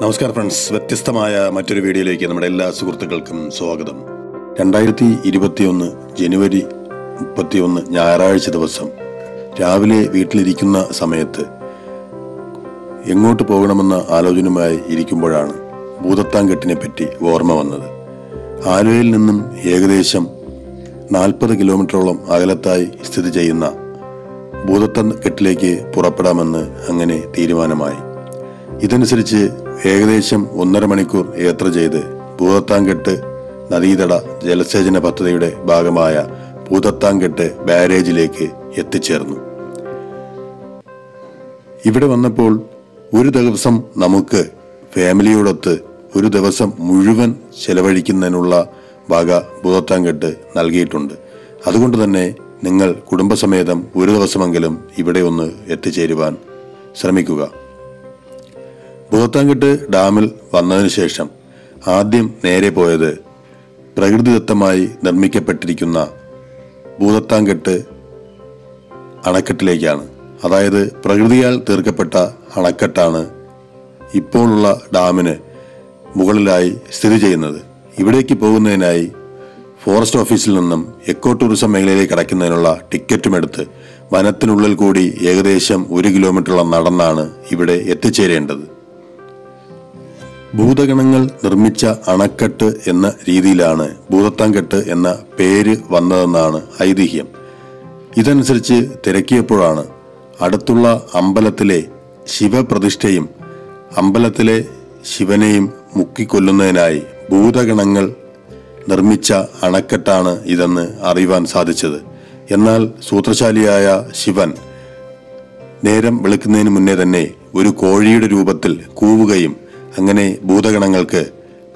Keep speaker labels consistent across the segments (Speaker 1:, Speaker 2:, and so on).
Speaker 1: നമസ്കാരം ഫ്രണ്ട്സ്. വ്യത്യസ്തമായ മറ്റൊരു വീഡിയോയിലേക്ക് നമ്മുടെ എല്ലാ സുഹൃത്തുക്കൾക്കും സ്വാഗതം. രണ്ടായിരത്തി ഇരുപത്തിയൊന്ന് ജനുവരി മുപ്പത്തിയൊന്ന് ഞായറാഴ്ച ദിവസം. രാവിലെ വീട്ടിലിരിക്കുന്ന സമയത്ത് എങ്ങോട്ട് പോകണമെന്ന ആലോചനയുമായി ഇരിക്കുമ്പോഴാണ് ഭൂതത്താൻകെട്ടിനെ പറ്റി ഓർമ്മ വന്നത്. ആലുവയിൽ നിന്നും ഏകദേശം നാൽപ്പത് കിലോമീറ്ററോളം അകലത്തായി സ്ഥിതി ചെയ്യുന്ന ഭൂതത്തൻ കെട്ടിലേക്ക് പുറപ്പെടാമെന്ന് അങ്ങനെ തീരുമാനമായി. ഇതനുസരിച്ച് ഏകദേശം ഒന്നര മണിക്കൂർ യാത്ര ചെയ്ത് പൂതത്താങ്കെട്ട് നദീതട ജലസേചന പദ്ധതിയുടെ ഭാഗമായ പൂതത്താങ്കെട്ട് ബാരേജിലേക്ക് എത്തിച്ചേർന്നു. ഇവിടെ വന്നപ്പോൾ ഒരു ദിവസം നമുക്ക് ഫാമിലിയോടൊത്ത് ഒരു ദിവസം മുഴുവൻ ചെലവഴിക്കുന്നതിനുള്ള വക ഭൂതത്താങ്കെട്ട് നൽകിയിട്ടുണ്ട്. അതുകൊണ്ട് തന്നെ നിങ്ങൾ കുടുംബസമേതം ഒരു ദിവസമെങ്കിലും ഇവിടെ ഒന്ന് എത്തിച്ചേരുവാൻ ശ്രമിക്കുക. ഭൂതത്താൻകെട്ട് ഡാമിൽ വന്നതിനു ശേഷം ആദ്യം നേരെ പോയത് പ്രകൃതിദത്തമായി നിർമ്മിക്കപ്പെട്ടിരിക്കുന്ന ഭൂതത്താൻകെട്ട് അണക്കെട്ടിലേക്കാണ്. അതായത് പ്രകൃതിയാൽ തീർക്കപ്പെട്ട അണക്കെട്ടാണ് ഇപ്പോഴുള്ള ഡാമിന് മുകളിലായി സ്ഥിതി ചെയ്യുന്നത്. ഇവിടേക്ക് പോകുന്നതിനായി ഫോറസ്റ്റ് ഓഫീസിൽ നിന്നും എക്കോ ടൂറിസം മേഖലയിലേക്ക് അടയ്ക്കുന്നതിനുള്ള ടിക്കറ്റും എടുത്ത് വനത്തിനുള്ളിൽ കൂടി ഏകദേശം ഒരു കിലോമീറ്ററോളം നടന്നാണ് ഇവിടെ എത്തിച്ചേരേണ്ടത്. ഭൂതഗണങ്ങൾ നിർമ്മിച്ച അണക്കെട്ട് എന്ന രീതിയിലാണ് ഭൂതത്താൻകെട്ട് എന്ന പേര് വന്നതെന്നാണ് ഐതിഹ്യം. ഇതനുസരിച്ച് തിരക്കിയപ്പോഴാണ് അടുത്തുള്ള അമ്പലത്തിലെ ശിവപ്രതിഷ്ഠയും അമ്പലത്തിലെ ശിവനെയും മുക്കിക്കൊല്ലുന്നതിനായി ഭൂതഗണങ്ങൾ നിർമ്മിച്ച അണക്കെട്ടാണ് ഇതെന്ന് അറിയുവാൻ സാധിച്ചത്. എന്നാൽ സൂത്രശാലിയായ ശിവൻ നേരം വെളുക്കുന്നതിന് മുന്നേ തന്നെ ഒരു കോഴിയുടെ രൂപത്തിൽ കൂവുകയും അങ്ങനെ ഭൂതഗണങ്ങൾക്ക്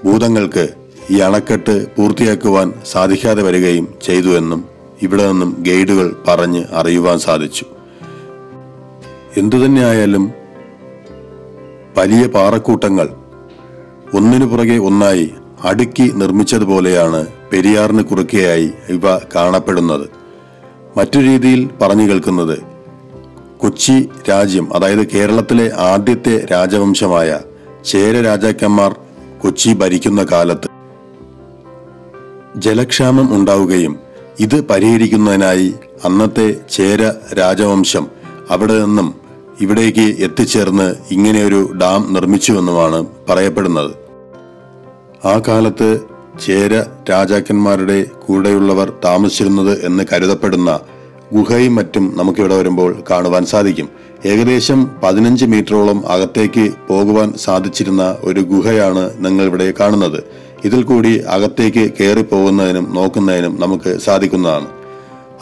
Speaker 1: ഭൂതങ്ങൾക്ക് ഈ അണക്കെട്ട് പൂർത്തിയാക്കുവാൻ സാധിക്കാതെ വരികയും ചെയ്തു എന്നും ഇവിടെ നിന്നും ഗൈഡുകൾ പറഞ്ഞ് അറിയുവാൻ സാധിച്ചു. എന്തുതന്നെയായാലും വലിയ പാറക്കൂട്ടങ്ങൾ ഒന്നിനു പുറകെ ഒന്നായി അടുക്കി നിർമ്മിച്ചതുപോലെയാണ് പെരിയാറിന് കുറുക്കെയായി ഇവ കാണപ്പെടുന്നത്. മറ്റു രീതിയിൽ പറഞ്ഞു കേൾക്കുന്നത് കൊച്ചി രാജ്യം അതായത് കേരളത്തിലെ ആദ്യത്തെ രാജവംശമായ ചേര രാജാക്കന്മാർ കൊച്ചി ഭരിക്കുന്ന കാലത്ത് ജലക്ഷാമം ഉണ്ടാവുകയും ഇത് പരിഹരിക്കുന്നതിനായി അന്നത്തെ ചേര രാജവംശം അവിടെ നിന്നും ഇവിടേക്ക് എത്തിച്ചേർന്ന് ഇങ്ങനെയൊരു ഡാം നിർമ്മിച്ചുവെന്നുമാണ് പറയപ്പെടുന്നത്. ആ കാലത്ത് ചേര രാജാക്കന്മാരുടെ കൂടെയുള്ളവർ താമസിച്ചിരുന്നത് എന്ന് കരുതപ്പെടുന്ന ഗുഹയും മറ്റും നമുക്കിവിടെ വരുമ്പോൾ കാണുവാൻ സാധിക്കും. ഏകദേശം പതിനഞ്ച് മീറ്ററോളം അകത്തേക്ക് പോകുവാൻ സാധിച്ചിരുന്ന ഒരു ഗുഹയാണ് നിങ്ങൾ ഇവിടെ കാണുന്നത്. ഇതിൽ കൂടി അകത്തേക്ക് കയറി പോകുന്നതിനും നോക്കുന്നതിനും നമുക്ക് സാധിക്കുന്നതാണ്.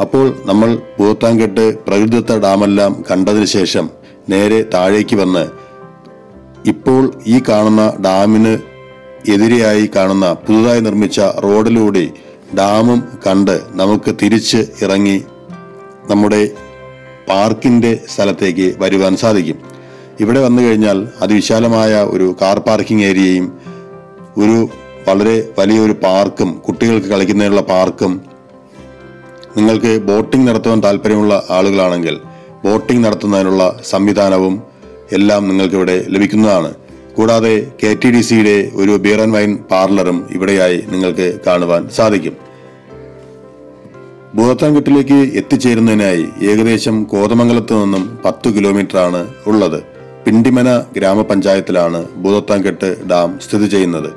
Speaker 1: അപ്പോൾ നമ്മൾ പൂത്താങ്കെട്ട് പ്രകൃതിദത്ത ഡാമെല്ലാം കണ്ടതിന് ശേഷം നേരെ താഴേക്ക് വന്ന് ഇപ്പോൾ ഈ കാണുന്ന ഡാമിന് എതിരെയായി കാണുന്ന പുതുതായി നിർമ്മിച്ച റോഡിലൂടെ ഡാമും കണ്ട് നമുക്ക് തിരിച്ച് ഇറങ്ങി നമ്മുടെ പാർക്കിന്റെ സ്ഥലത്തേക്ക് വരുവാൻ സാധിക്കും. ഇവിടെ വന്നു കഴിഞ്ഞാൽ അതിവിശാലമായ ഒരു കാർ പാർക്കിംഗ് ഏരിയയും ഒരു വളരെ വലിയൊരു പാർക്കും കുട്ടികൾക്ക് കളിക്കുന്നതിനുള്ള പാർക്കും നിങ്ങൾക്ക് ബോട്ടിംഗ് നടത്തുവാൻ താല്പര്യമുള്ള ആളുകളാണെങ്കിൽ ബോട്ടിംഗ് നടത്തുന്നതിനുള്ള സംവിധാനവും എല്ലാം നിങ്ങൾക്കിവിടെ ലഭിക്കുന്നതാണ്. കൂടാതെ കെ ടി ഡി സിയുടെ ഒരു ബിയർ ആൻഡ് വൈൻ പാർലറും ഇവിടെയായി നിങ്ങൾക്ക് കാണുവാൻ സാധിക്കും. ഭൂതത്താൻകെട്ടിലേക്ക് എത്തിച്ചേരുന്നതിനായി ഏകദേശം കോതമംഗലത്ത് നിന്നും പത്ത് കിലോമീറ്റർ ആണ് ഉള്ളത്. പിണ്ടിമന ഗ്രാമപഞ്ചായത്തിലാണ് ഭൂതത്താൻകെട്ട് ഡാം സ്ഥിതി ചെയ്യുന്നത്.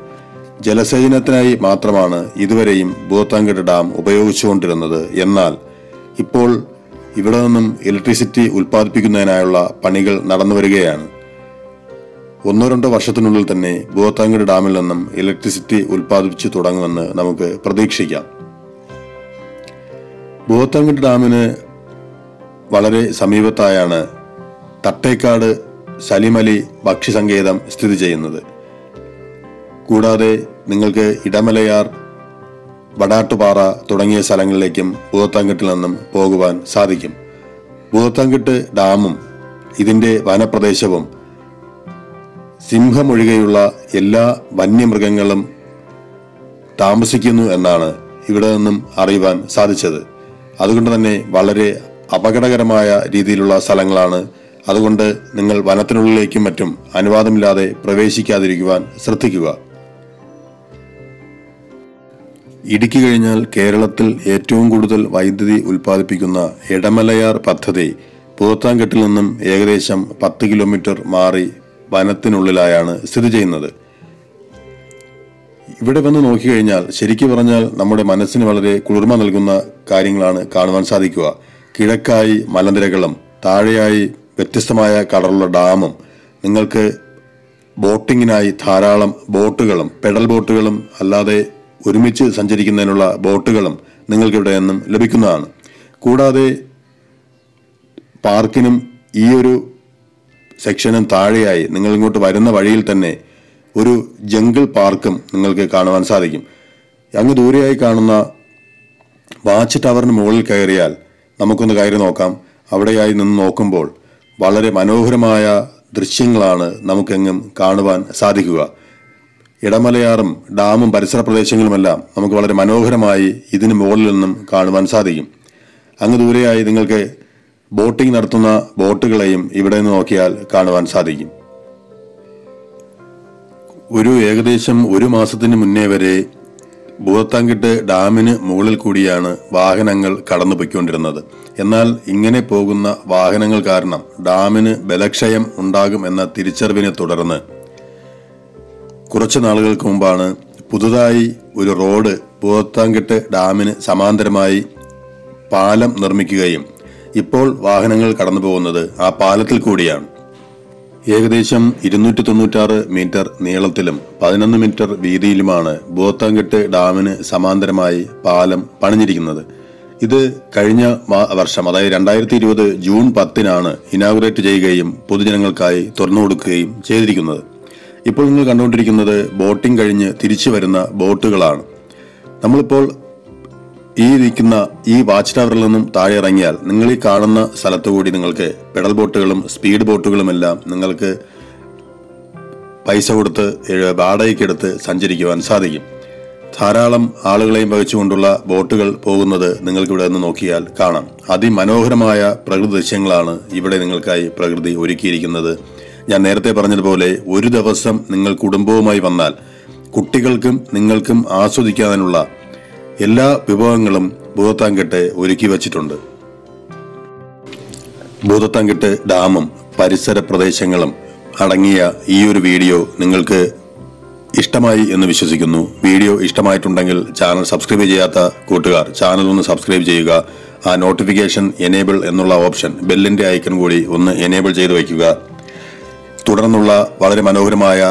Speaker 1: ജലസേചനത്തിനായി മാത്രമാണ് ഇതുവരെയും ഭൂതത്താൻകെട്ട് ഡാം ഉപയോഗിച്ചുകൊണ്ടിരുന്നത്. എന്നാൽ ഇപ്പോൾ ഇവിടെ നിന്നും ഇലക്ട്രിസിറ്റി ഉൽപ്പാദിപ്പിക്കുന്നതിനായുള്ള പണികൾ നടന്നു വരികയാണ് ഒന്നോ രണ്ടോ വർഷത്തിനുള്ളിൽ തന്നെ ഭൂതത്താൻകെട്ട് ഡാമിൽ നിന്നും ഇലക്ട്രിസിറ്റി ഉൽപ്പാദിപ്പിച്ചു തുടങ്ങുമെന്ന് നമുക്ക് പ്രതീക്ഷിക്കാം. ഭൂതത്താൻകെട്ട് ഡാമിന് വളരെ സമീപത്തായാണ് തട്ടേക്കാട് സലിമലി ഭക്ഷ്യസങ്കേതം സ്ഥിതി ചെയ്യുന്നത്. കൂടാതെ നിങ്ങൾക്ക് ഇടമലയാർ വടാട്ടുപാറ തുടങ്ങിയ സ്ഥലങ്ങളിലേക്കും ഭൂതത്താങ്കിട്ടിൽ നിന്നും പോകുവാൻ സാധിക്കും. ഭൂതത്താങ്കിട്ട് ഡാമും ഇതിന്റെ വനപ്രദേശവും സിംഹമൊഴികെയുള്ള എല്ലാ വന്യമൃഗങ്ങളും താമസിക്കുന്നു എന്നാണ് ഇവിടെ നിന്നും അറിയുവാൻ സാധിച്ചത്. അതുകൊണ്ട് തന്നെ വളരെ അപകടകരമായ രീതിയിലുള്ള സ്ഥലങ്ങളാണ്. അതുകൊണ്ട് നിങ്ങൾ വനത്തിനുള്ളിലേക്കും മറ്റും അനുവാദമില്ലാതെ പ്രവേശിക്കാതിരിക്കുവാൻ ശ്രദ്ധിക്കുക. ഇടുക്കി കഴിഞ്ഞാൽ കേരളത്തിൽ ഏറ്റവും കൂടുതൽ വൈദ്യുതി ഉൽപ്പാദിപ്പിക്കുന്ന ഇടമലയാർ പദ്ധതി പൂത്താൻകെട്ടിൽ നിന്നും ഏകദേശം പത്ത് കിലോമീറ്റർ മാറി വനത്തിനുള്ളിലായാണ് സ്ഥിതി ചെയ്യുന്നത്. ഇവിടെ വന്ന് നോക്കിക്കഴിഞ്ഞാൽ ശരിക്കു പറഞ്ഞാൽ നമ്മുടെ മനസ്സിന് വളരെ കുളിർമ നൽകുന്ന കാര്യങ്ങളാണ് കാണുവാൻ സാധിക്കുക. കിഴക്കായി മലനിരകളും താഴെയായി വ്യത്യസ്തമായ കളറുള്ള ഡാമും നിങ്ങൾക്ക് ബോട്ടിങ്ങിനായി ധാരാളം ബോട്ടുകളും പെഡൽ ബോട്ടുകളും അല്ലാതെ ഒരുമിച്ച് സഞ്ചരിക്കുന്നതിനുള്ള ബോട്ടുകളും നിങ്ങൾക്കിവിടെ നിന്നും ലഭിക്കുന്നതാണ്. കൂടാതെ പാർക്കിനും ഈ ഒരു സെക്ഷനും താഴെയായി നിങ്ങൾ ഇങ്ങോട്ട് വരുന്ന വഴിയിൽ തന്നെ ഒരു ജംഗിൾ പാർക്കും നിങ്ങൾക്ക് കാണുവാൻ സാധിക്കും. അങ്ങ് ദൂരെയായി കാണുന്ന വാച്ച് ടവറിന് മുകളിൽ കയറിയാൽ നമുക്കൊന്ന് കയറി നോക്കാം. അവിടെയായി നിന്ന് നോക്കുമ്പോൾ വളരെ മനോഹരമായ ദൃശ്യങ്ങളാണ് നമുക്കെങ്ങും കാണുവാൻ സാധിക്കുക. ഇടമലയാറും ഡാമും പരിസര പ്രദേശങ്ങളുമെല്ലാം നമുക്ക് വളരെ മനോഹരമായി ഇതിന് മുകളിൽ നിന്നും കാണുവാൻ സാധിക്കും. അങ്ങ് ദൂരെയായി നിങ്ങൾക്ക് ബോട്ടിംഗ് നടത്തുന്ന ബോട്ടുകളെയും ഇവിടെ നിന്ന് നോക്കിയാൽ കാണുവാൻ സാധിക്കും. ഒരു ഏകദേശം ഒരു മാസത്തിന് മുന്നേ വരെ ഭൂതത്താങ്കിട്ട് ഡാമിന് മുകളിൽ കൂടിയാണ് വാഹനങ്ങൾ കടന്നു പൊയ്ക്കൊണ്ടിരുന്നത്. എന്നാൽ ഇങ്ങനെ പോകുന്ന വാഹനങ്ങൾ കാരണം ഡാമിന് ബലക്ഷയം ഉണ്ടാകും എന്ന തിരിച്ചറിവിനെ തുടർന്ന് കുറച്ച് നാളുകൾക്ക് മുമ്പാണ് പുതുതായി ഒരു റോഡ് ഭൂതത്താങ്കിട്ട് ഡാമിന് സമാന്തരമായി പാലം നിർമ്മിക്കുകയും ഇപ്പോൾ വാഹനങ്ങൾ കടന്നു പോകുന്നത് ആ പാലത്തിൽ കൂടിയാണ്. ഏകദേശം ഇരുന്നൂറ്റി തൊണ്ണൂറ്റാറ് മീറ്റർ നീളത്തിലും പതിനൊന്ന് മീറ്റർ വീതിയിലുമാണ് ബോത്താങ്കെട്ട് ഡാമിന് സമാന്തരമായി പാലം പണിഞ്ഞിരിക്കുന്നത്. ഇത് കഴിഞ്ഞ വർഷം അതായത് രണ്ടായിരത്തി ഇരുപത് ജൂൺ പത്തിനാണ് ഇനാഗുറേറ്റ് ചെയ്യുകയും പൊതുജനങ്ങൾക്കായി തുറന്നു കൊടുക്കുകയും ചെയ്തിരിക്കുന്നത്. ഇപ്പോൾ നിങ്ങൾ കണ്ടുകൊണ്ടിരിക്കുന്നത് ബോട്ടിംഗ് കഴിഞ്ഞ് തിരിച്ചു വരുന്ന ബോട്ടുകളാണ്. നമ്മളിപ്പോൾ ഈ ഇരിക്കുന്ന ഈ വാച്ച് ടവറിൽ നിന്നും താഴെ ഇറങ്ങിയാൽ നിങ്ങൾ ഈ കാണുന്ന സ്ഥലത്തുകൂടി നിങ്ങൾക്ക് പെഡൽ ബോട്ടുകളും സ്പീഡ് ബോട്ടുകളും എല്ലാം നിങ്ങൾക്ക് പൈസ കൊടുത്ത് വാടകയ്ക്കെടുത്ത് സഞ്ചരിക്കുവാൻ സാധിക്കും. ധാരാളം ആളുകളെയും വഹിച്ചുകൊണ്ടുള്ള ബോട്ടുകൾ പോകുന്നത് നിങ്ങൾക്ക് ഇവിടെ നിന്ന് നോക്കിയാൽ കാണാം. അതിമനോഹരമായ പ്രകൃതി ദൃശ്യങ്ങളാണ് ഇവിടെ നിങ്ങൾക്കായി പ്രകൃതി ഒരുക്കിയിരിക്കുന്നത്. ഞാൻ നേരത്തെ പറഞ്ഞതുപോലെ ഒരു ദിവസം നിങ്ങൾ കുടുംബവുമായി വന്നാൽ കുട്ടികൾക്കും നിങ്ങൾക്കും ആസ്വദിക്കാനുള്ള എല്ലാ വിഭവങ്ങളും ഭൂതത്താൻകെട്ട് ഒരുക്കി വച്ചിട്ടുണ്ട്. ഭൂതത്താൻകെട്ട് ഡാമും പരിസര പ്രദേശങ്ങളും അടങ്ങിയ ഈ ഒരു വീഡിയോ നിങ്ങൾക്ക് ഇഷ്ടമായി എന്ന് വിശ്വസിക്കുന്നു. വീഡിയോ ഇഷ്ടമായിട്ടുണ്ടെങ്കിൽ ചാനൽ സബ്സ്ക്രൈബ് ചെയ്യാത്ത കൂട്ടുകാർ ചാനൽ ഒന്ന് സബ്സ്ക്രൈബ് ചെയ്യുക. ആ നോട്ടിഫിക്കേഷൻ എനേബിൾ എന്നുള്ള ഓപ്ഷൻ ബെല്ലിന്റെ ഐക്കൺ കൂടി ഒന്ന് എനേബിൾ ചെയ്ത് വയ്ക്കുക. തുടർന്നുള്ള വളരെ മനോഹരമായ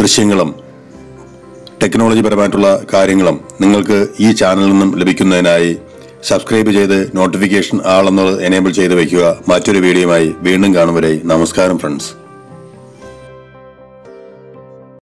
Speaker 1: ദൃശ്യങ്ങളും ടെക്നോളജി പരമായിട്ടുള്ള കാര്യങ്ങളും നിങ്ങൾക്ക് ഈ ചാനലിൽ നിന്നും ലഭിക്കുന്നതിനായി സബ്സ്ക്രൈബ് ചെയ്ത് നോട്ടിഫിക്കേഷൻ ആളെന്നുള്ളത് എനേബിൾ ചെയ്ത് വയ്ക്കുക. മറ്റൊരു വീഡിയോയുമായി വീണ്ടും കാണും വരെ. നമസ്കാരം ഫ്രണ്ട്സ്